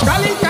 Tá?